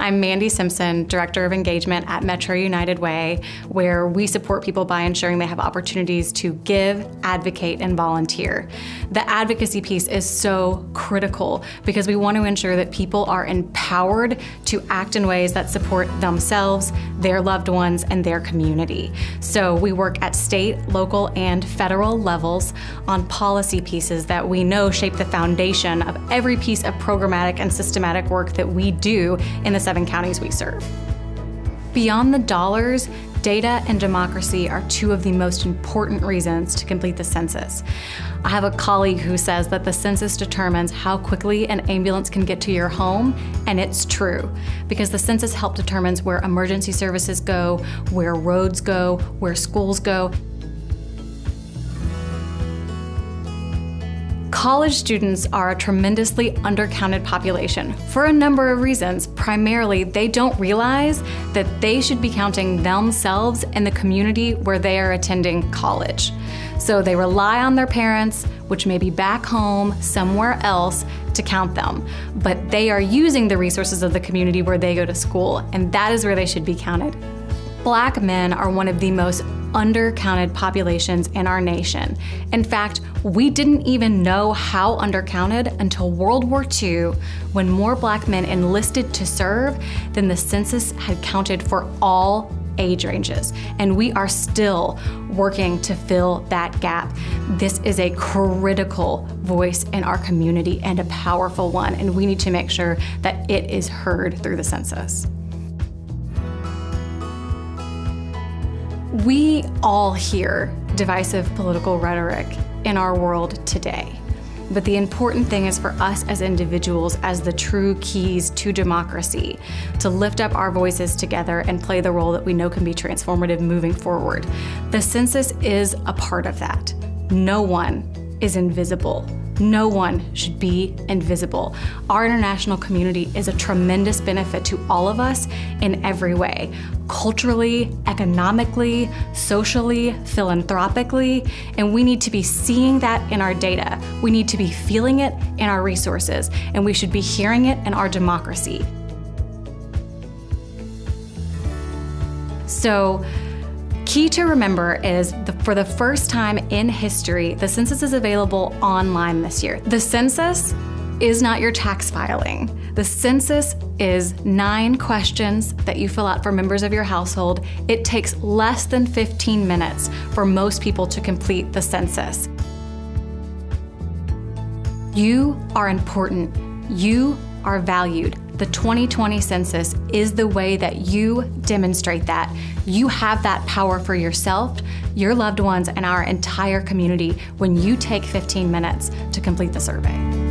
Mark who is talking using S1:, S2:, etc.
S1: I'm Mandy Simpson, Director of Engagement at Metro United Way, where we support people by ensuring they have opportunities to give, advocate, and volunteer. The advocacy piece is so critical because we want to ensure that people are empowered to act in ways that support themselves, their loved ones, and their community. So we work at state, local, and federal levels on policy pieces that we know shape the foundation of every piece of programmatic and systematic work that we do in the seven counties we serve. Beyond the dollars, data and democracy are two of the most important reasons to complete the census. I have a colleague who says that the census determines how quickly an ambulance can get to your home, and it's true because the census help determines where emergency services go, where roads go, where schools go, College students are a tremendously undercounted population for a number of reasons. Primarily, they don't realize that they should be counting themselves in the community where they are attending college. So they rely on their parents, which may be back home somewhere else, to count them. But they are using the resources of the community where they go to school, and that is where they should be counted. Black men are one of the most undercounted populations in our nation. In fact, we didn't even know how undercounted until World War II when more black men enlisted to serve than the census had counted for all age ranges. And we are still working to fill that gap. This is a critical voice in our community and a powerful one, and we need to make sure that it is heard through the census. We all hear divisive political rhetoric in our world today. But the important thing is for us as individuals, as the true keys to democracy, to lift up our voices together and play the role that we know can be transformative moving forward. The census is a part of that. No one is invisible. No one should be invisible. Our international community is a tremendous benefit to all of us in every way culturally, economically, socially, philanthropically, and we need to be seeing that in our data. We need to be feeling it in our resources, and we should be hearing it in our democracy. So, Key to remember is the, for the first time in history, the census is available online this year. The census is not your tax filing. The census is nine questions that you fill out for members of your household. It takes less than 15 minutes for most people to complete the census. You are important. You are valued. The 2020 census is the way that you demonstrate that. You have that power for yourself, your loved ones, and our entire community when you take 15 minutes to complete the survey.